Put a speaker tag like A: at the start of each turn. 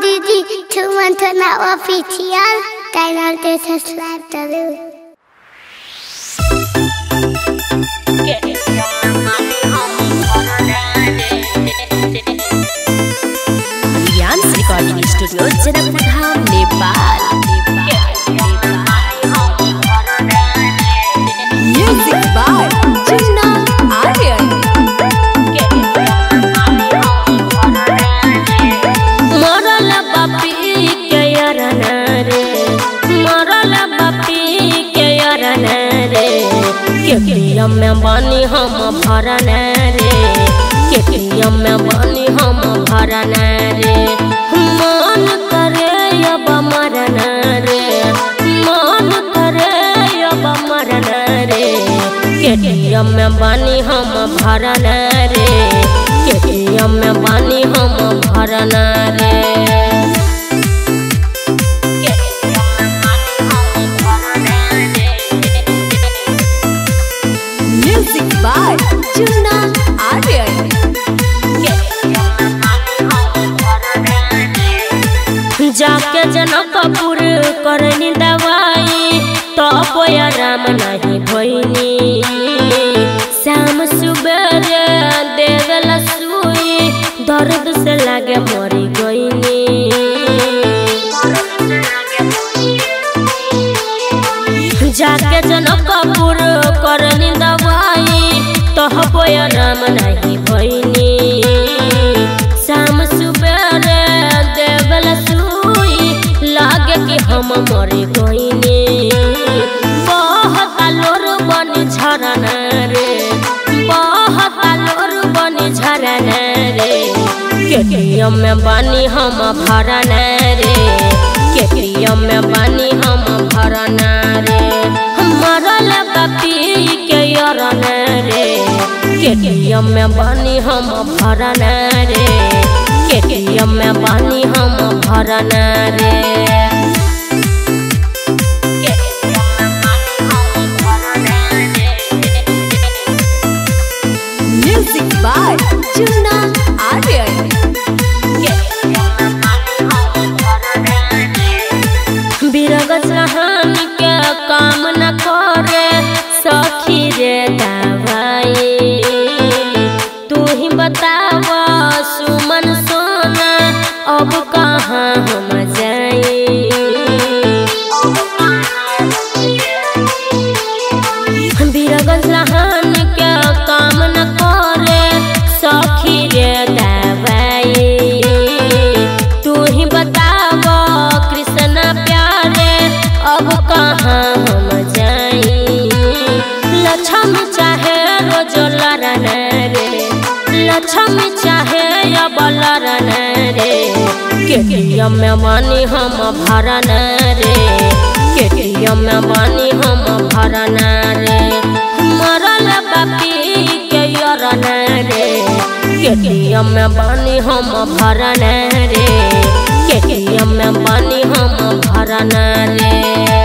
A: Didi,
B: two one to not official. Dino
C: this has left the loop. Get it, Recording Studio, Janakna. KTM में बानी हम भरन रे KTM में बानी हम भरन रे मन करे अब मरन रे मन करे अब मरन रे केटीएम में बानी हम भरन रे केटीएम में बानी हम भरन रे जाके जनकपुर करनी दवाई तो आराम नहीं भइनी शाम सुबेरे देवला सुई दर्द से लागे मरी गईनी। जाके जनकपुर करनी दवाई तो आराम नहीं शाम सुबेरे देवला सुई लागे कि हम मरी बनी में बानी हम भरन रे केटीएम में बानी हम केटीएम में बानी हम भरन रे। केटीएम में बानी हम भरन रे।
B: म्यूज़िक बाय चुन्ना आर्यन
C: बिरगत कहानी के काम न करे सखी रे दवाई केटीएम में बानी हम भरन रे। केटीएम में बानी हम भरन रे। मरल बापी के यरन रे। केटीएम में बानी हम भरन रे। केटीएम में बानी हम भरन रे।